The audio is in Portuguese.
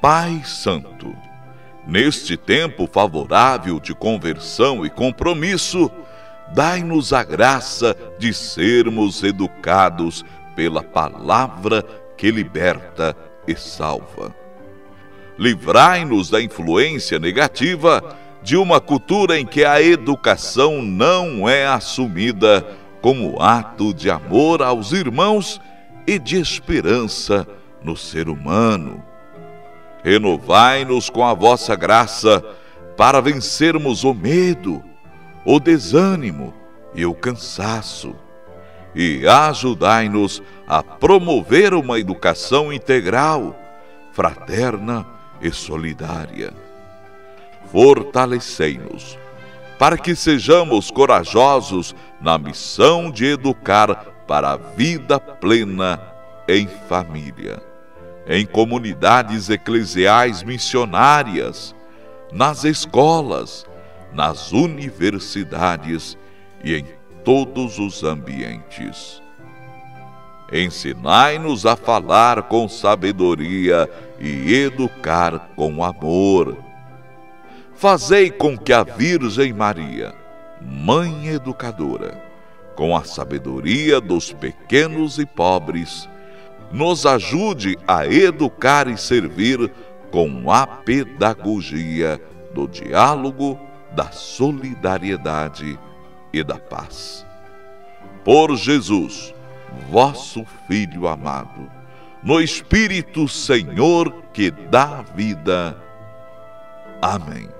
Pai Santo, neste tempo favorável de conversão e compromisso, dai-nos a graça de sermos educados pela palavra que liberta e salva. Livrai-nos da influência negativa de uma cultura em que a educação não é assumida como ato de amor aos irmãos e de esperança no ser humano renovai-nos com a vossa graça para vencermos o medo, o desânimo e o cansaço. E ajudai-nos a promover uma educação integral, fraterna e solidária. Fortalecei-nos para que sejamos corajosos na missão de educar para a vida plena em família em comunidades eclesiais missionárias, nas escolas, nas universidades e em todos os ambientes. Ensinai-nos a falar com sabedoria e educar com amor. Fazei com que a Virgem Maria, Mãe Educadora, com a sabedoria dos pequenos e pobres, nos ajude a educar e servir com a pedagogia do diálogo, da solidariedade e da paz. Por Jesus, vosso Filho amado, no Espírito Senhor que dá vida. Amém.